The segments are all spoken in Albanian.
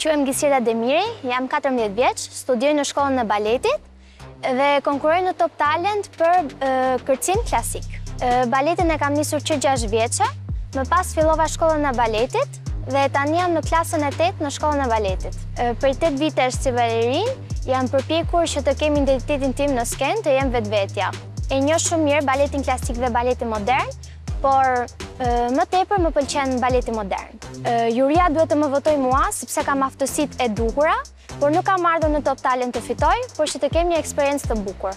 Quhem Gisjela Demiri, jam 14 vjeç, studioj në shkollën e baletit dhe konkuroj në Top Talent për kërcim klasik. Baletin e kam nisur që 6 vjeçe, më pas fillova shkollën e baletit dhe tani jam në klasën e 8 në shkollën e baletit. Prej 8 vitesh si balerinë, jam përpjekur që të kem identitetin tim në skenë, të jem vetvetja. E njoh shumë mirë baletin klasik dhe baletin modern, Por, më tepër më pëlqen baleti modern. Juria duhet të më votojë mua, sepse kam aftësitë e duhura, por nuk kam ardhur në Top Talent të fitoj, por që të kem një eksperiencë të bukur.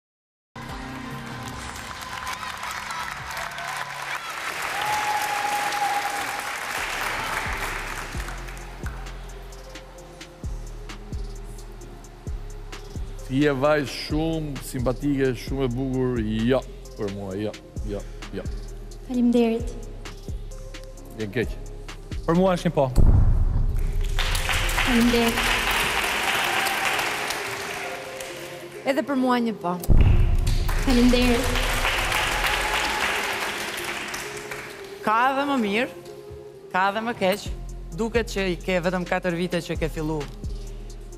Ti je vajzë shumë simpatike, shumë e bukur, jo, për mua, jo. Jo, jo. Faleminderit. Je keq. Për mua është një po. Faleminderit. Edhe për mua një po. Faleminderit. Ka edhe më mirë. Ka dhe më keq, duket që i ke vetëm katër vite që ke fillu.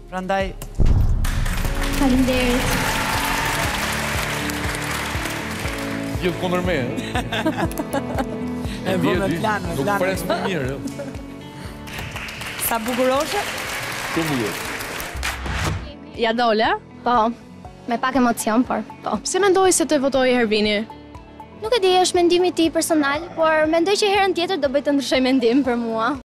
Prandaj... Faleminderit. Gjithë kundër me. E vë me plan, me plan. Nuk pres më mirë. Jo. Sa bukuroshe! Ku më jetë? Ia dole? Po, me pak emocion, por po. Pse mendon se s'të votoi Herbini? Nuk e di, është mendimi i tij personal, por mendoj që herën tjetër do bëj të ndryshojë mendim për mua.